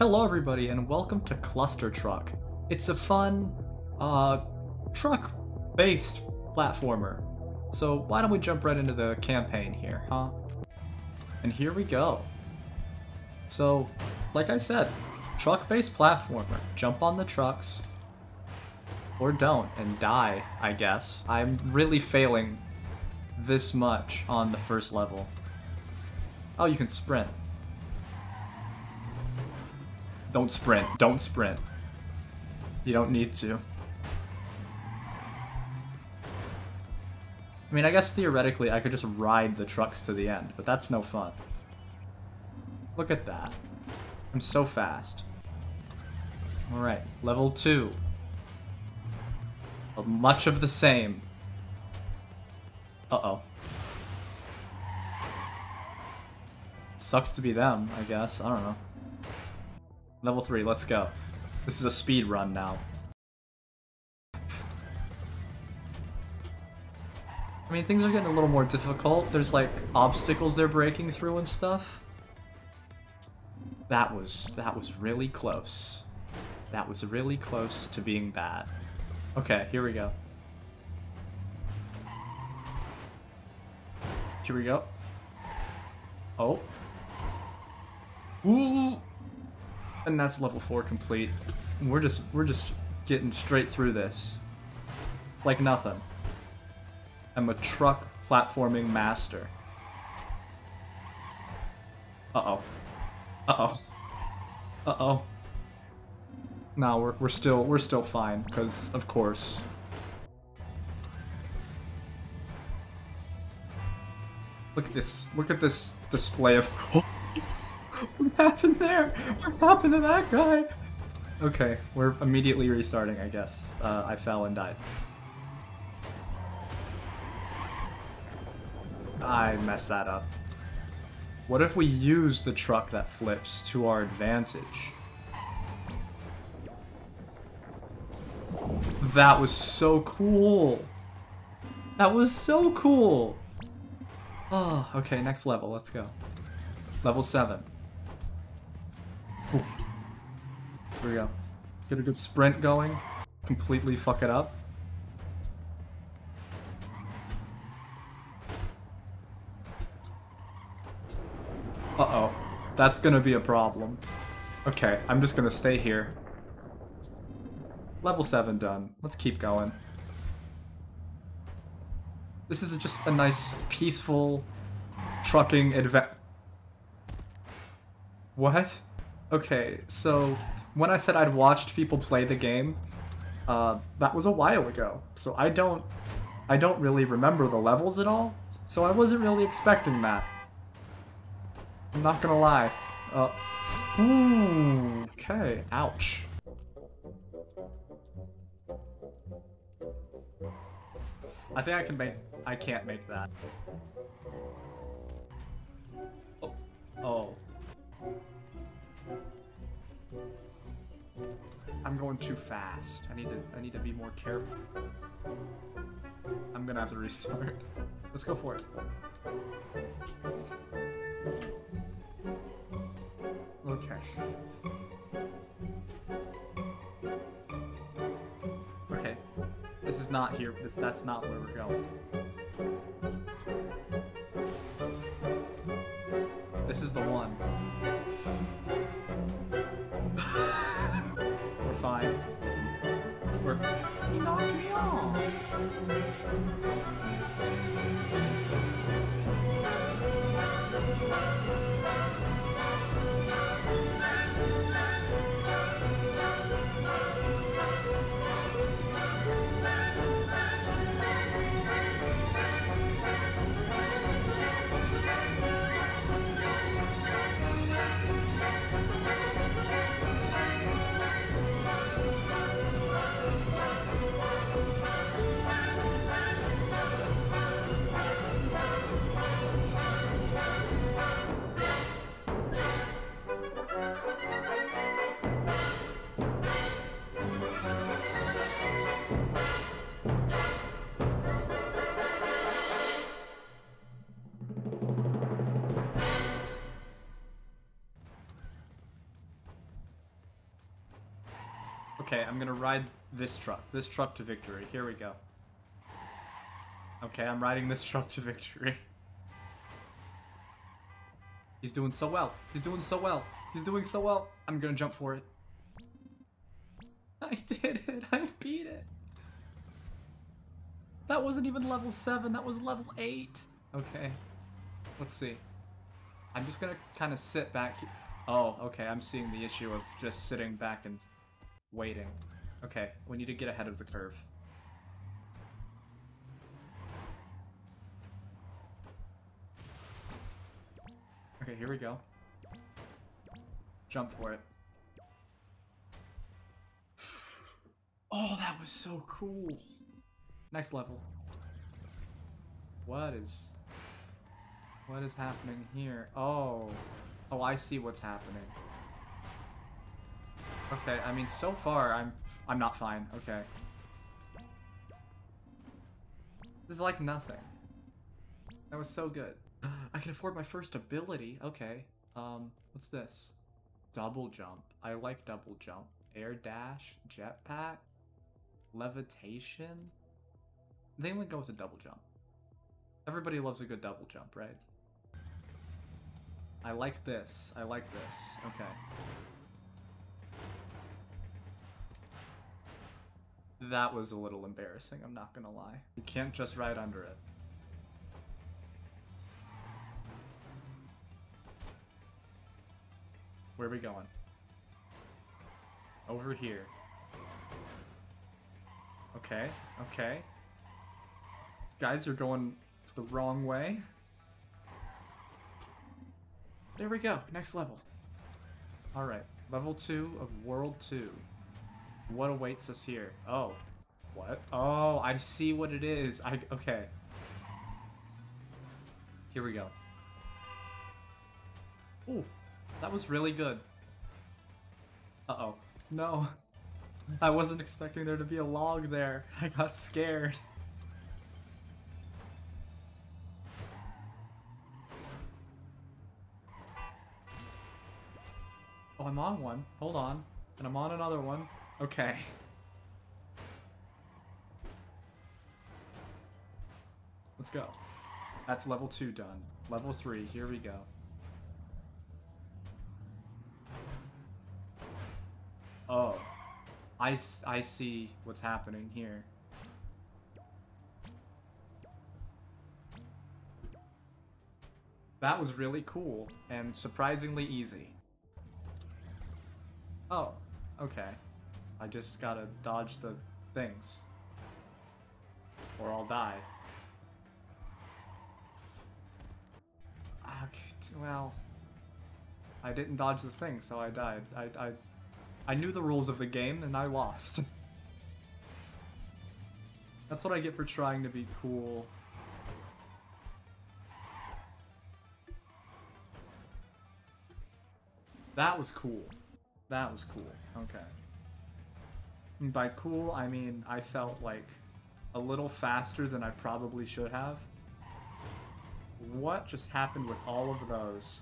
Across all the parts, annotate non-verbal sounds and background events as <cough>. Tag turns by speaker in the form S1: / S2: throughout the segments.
S1: Hello everybody and welcome to Clustertruck. It's a fun, uh, truck-based platformer. So why don't we jump right into the campaign here, huh? And here we go. So, like I said, truck-based platformer. Jump on the trucks, or don't, and die, I guess. I'm really failing this much on the first level. Oh, you can sprint. Don't sprint. Don't sprint. You don't need to. I mean, I guess theoretically I could just ride the trucks to the end, but that's no fun. Look at that. I'm so fast. Alright, level 2. Much of the same. Uh-oh. Sucks to be them, I guess. I don't know. Level 3, let's go. This is a speed run now. I mean, things are getting a little more difficult. There's, like, obstacles they're breaking through and stuff. That was, that was really close. That was really close to being bad. Okay, here we go. Here we go. Oh. Ooh. And that's level 4 complete. We're just we're just getting straight through this. It's like nothing. I'm a truck platforming master. Uh-oh. Uh-oh. Uh-oh. No, we're we're still we're still fine, because of course. Look at this look at this display of What <laughs> oh. Happened there? What happened to that guy? Okay, we're immediately restarting, I guess. Uh, I fell and died. I messed that up. What if we use the truck that flips to our advantage? That was so cool! That was so cool! Oh, okay, next level, let's go. Level 7. Oof. Here we go. Get a good sprint going. Completely fuck it up. Uh-oh. That's gonna be a problem. Okay, I'm just gonna stay here. Level 7 done. Let's keep going. This is just a nice, peaceful, trucking advent. What? Okay, so when I said I'd watched people play the game, uh, that was a while ago. So I don't, I don't really remember the levels at all. So I wasn't really expecting that. I'm not gonna lie. Uh, ooh, okay, ouch. I think I can make, I can't make that. Oh. oh. I'm going too fast. I need to I need to be more careful. I'm gonna have to restart. <laughs> Let's go for it. Okay. Okay. This is not here. This that's not where we're going. This is the one. He knocked me off. I'm gonna ride this truck. This truck to victory. Here we go. Okay, I'm riding this <laughs> truck to victory. He's doing so well. He's doing so well. He's doing so well. I'm gonna jump for it. <laughs> I did it. I beat it. That wasn't even level 7. That was level 8. Okay. Let's see. I'm just gonna kind of sit back here. Oh, okay. I'm seeing the issue of just sitting back and waiting. Okay, we need to get ahead of the curve. Okay, here we go. Jump for it. <laughs> Oh, that was so cool. Next level. What is... What is happening here? Oh. Oh, I see what's happening. Okay, I mean, so far, I'm... I'm not fine. Okay. This is like nothing. That was so good. I can afford my first ability. Okay. Um, what's this? Double jump. I like double jump. Air dash, jetpack, levitation. They only go with a double jump. Everybody loves a good double jump, right? I like this. I like this. Okay. That was a little embarrassing, I'm not gonna lie. You can't just ride under it. Where are we going? Over here. Okay, okay. Guys you're going the wrong way. There we go, next level. Alright, level 2 of World 2. What awaits us here? Oh, what? Oh, I see what it is. I Okay. Here we go. Ooh, that was really good. Uh-oh. No. <laughs> I wasn't expecting there to be a log there. I got scared. Oh, I'm on one. Hold on. And I'm on another one. Okay. Let's go. That's level 2 done. Level 3, here we go. Oh. I, I see what's happening here. That was really cool, and surprisingly easy. Oh, okay. I just gotta dodge the things. Or I'll die. Ah, okay, well... I didn't dodge the thing, so I died. I, I, I knew the rules of the game, and I lost. <laughs> That's what I get for trying to be cool. That was cool. That was cool. Okay. And by cool, I mean I felt like a little faster than I probably should have. What just happened with all of those?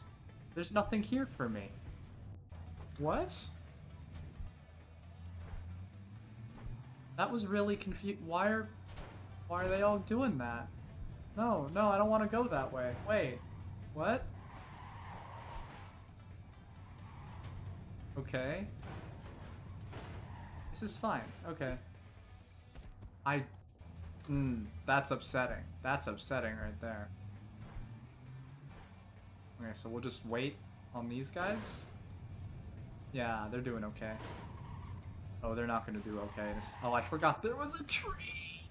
S1: There's nothing here for me. What? That was really confused. Why are, why are they all doing that? No, no, I don't want to go that way. Wait, what? Okay. This is fine. Okay. I... Hmm, that's upsetting. That's upsetting right there. Okay, so we'll just wait on these guys? Yeah, they're doing okay. Oh, they're not gonna do okay. This oh, I forgot there was a tree!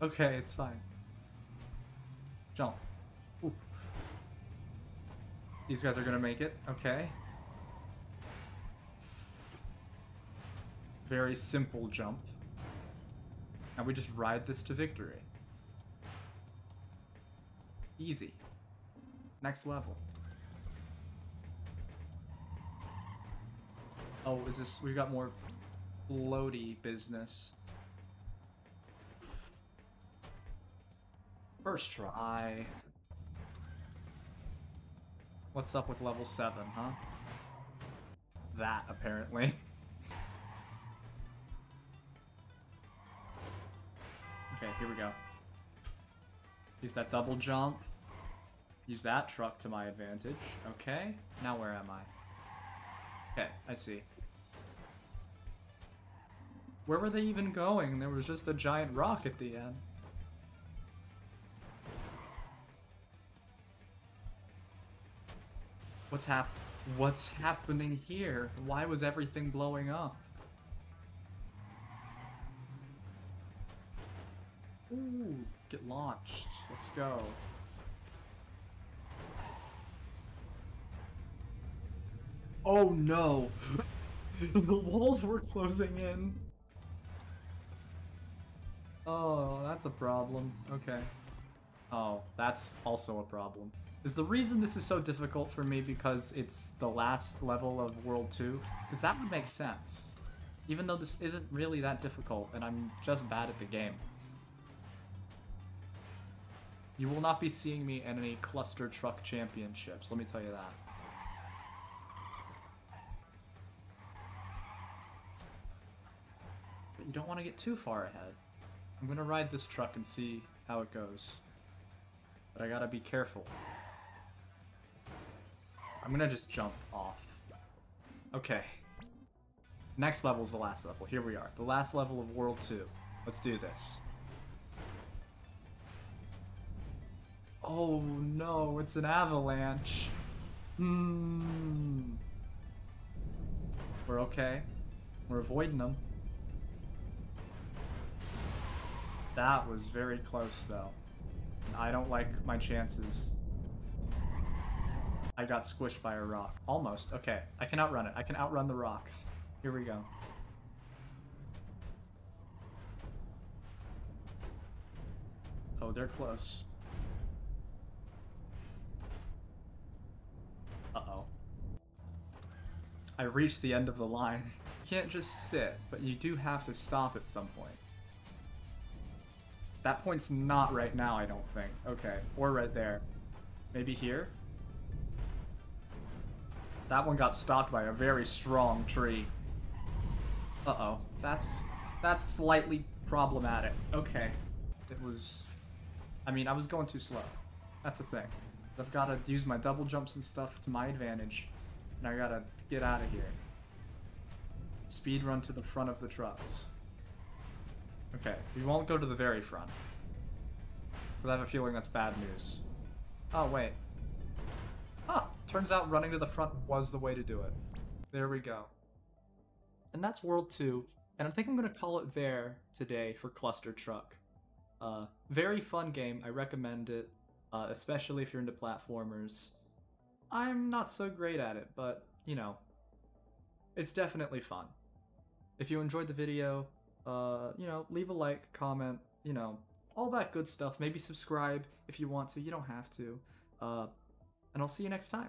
S1: Okay, it's fine. Jump. These guys are gonna make it. Okay. Very simple jump. And we just ride this to victory. Easy. Next level. Oh, is this... We've got more floaty business. First try. What's up with level 7, huh? That, apparently. <laughs> here we go. Use that double jump. Use that truck to my advantage. Okay, now where am I? Okay, I see. Where were they even going? There was just a giant rock at the end. What's hap- What's happening here? Why was everything blowing up? Ooh, get launched. Let's go. Oh no! <laughs> the walls were closing in. Oh, that's a problem. Okay. Oh, that's also a problem. Is the reason this is so difficult for me because it's the last level of World 2? Because that would make sense. Even though this isn't really that difficult and I'm just bad at the game. You will not be seeing me in any Clustertruck championships, let me tell you that. But you don't want to get too far ahead. I'm gonna ride this truck and see how it goes. But I gotta be careful. I'm gonna just jump off. Okay. Next level is the last level. Here we are. The last level of World 2. Let's do this. Oh no, it's an avalanche. Hmm. We're okay. We're avoiding them. That was very close, though. I don't like my chances. I got squished by a rock. Almost. Okay. I can outrun it. I can outrun the rocks. Here we go. Oh, they're close. I reached the end of the line. You can't just sit, but you do have to stop at some point. That point's not right now, I don't think. Okay, or right there. Maybe here? That one got stopped by a very strong tree. Uh-oh. That's... that's slightly problematic. Okay. It was... I mean, I was going too slow. That's the thing. I've got to use my double jumps and stuff to my advantage. And I gotta get out of here. Speed run to the front of the trucks. Okay, we won't go to the very front. Because I have a feeling that's bad news. Oh, wait. Huh, turns out running to the front was the way to do it. There we go. And that's World 2, and I think I'm going to call it there today for Clustertruck. Uh, very fun game, I recommend it, uh, especially if you're into platformers. I'm not so great at it, but, you know, it's definitely fun. If you enjoyed the video, uh, you know, leave a like, comment, you know, all that good stuff. Maybe subscribe if you want to. You don't have to. Uh, and I'll see you next time.